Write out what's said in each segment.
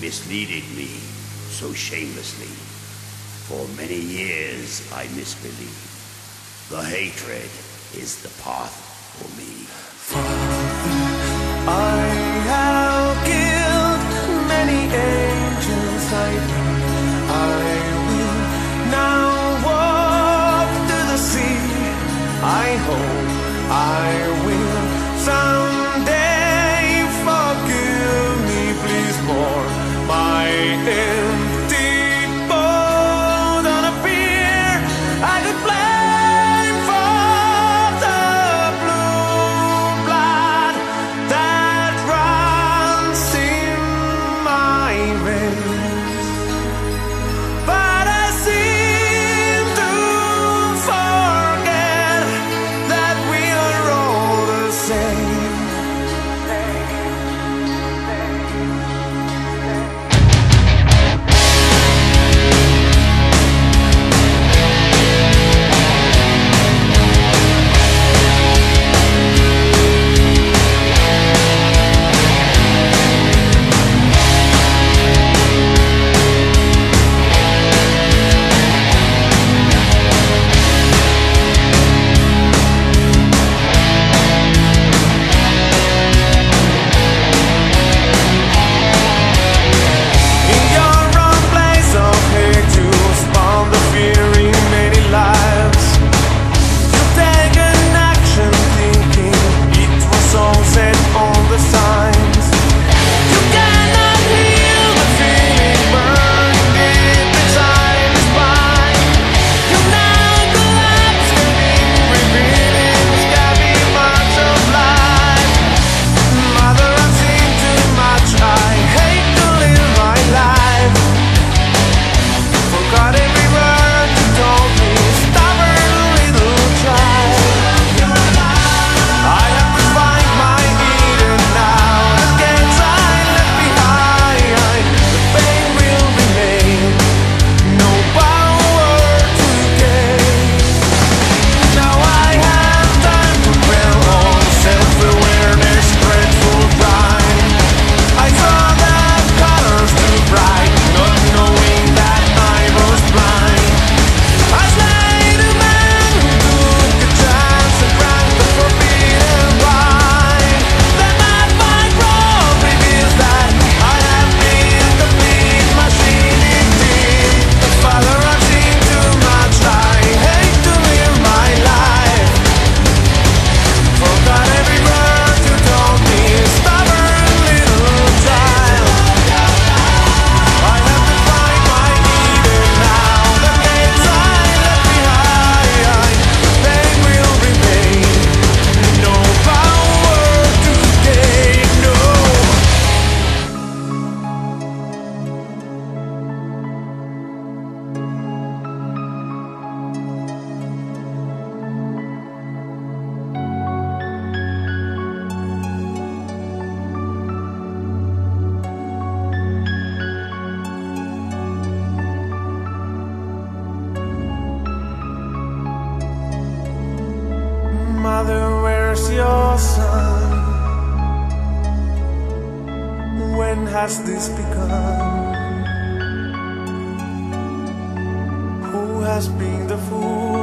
misleading me so shamelessly. For many years I misbelieved. The hatred is the path for me. has this begun? Who has been the fool?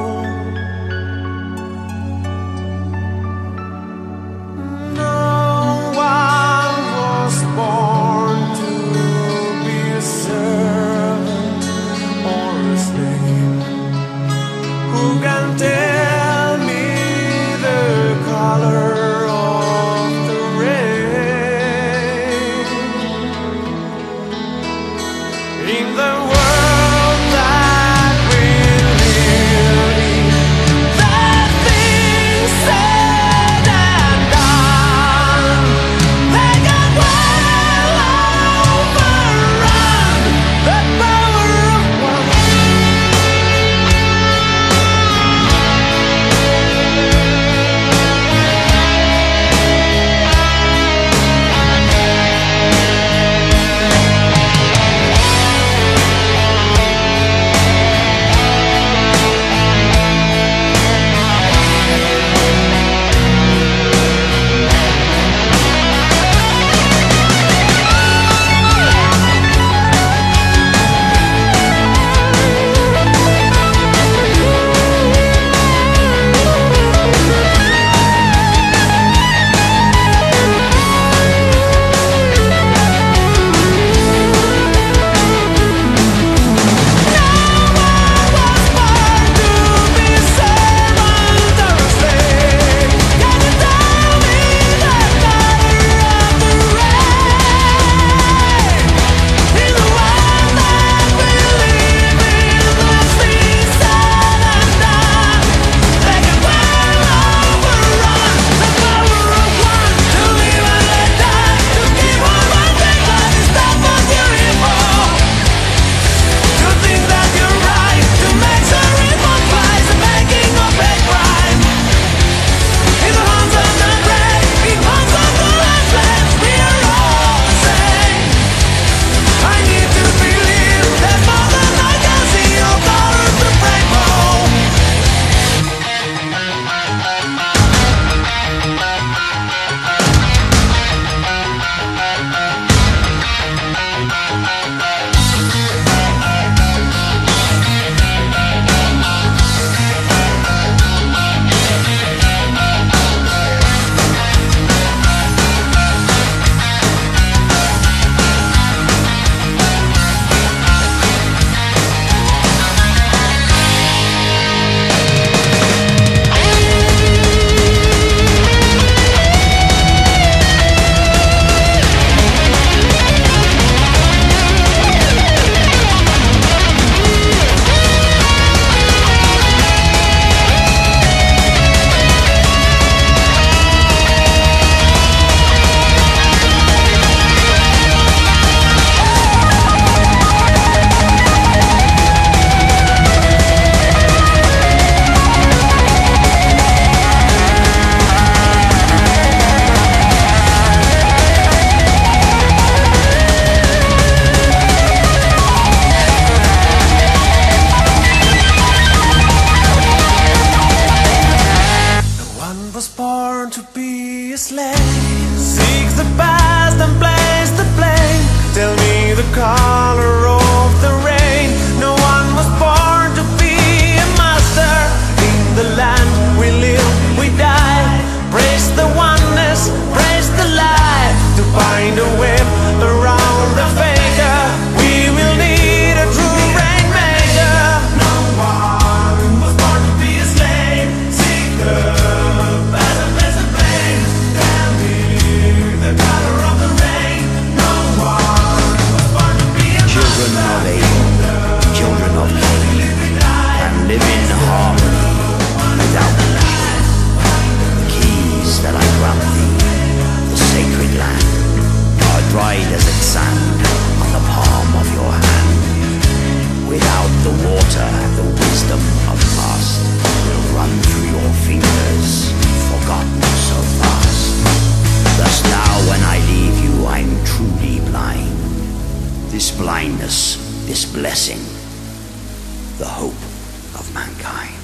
This this blessing, the hope of mankind.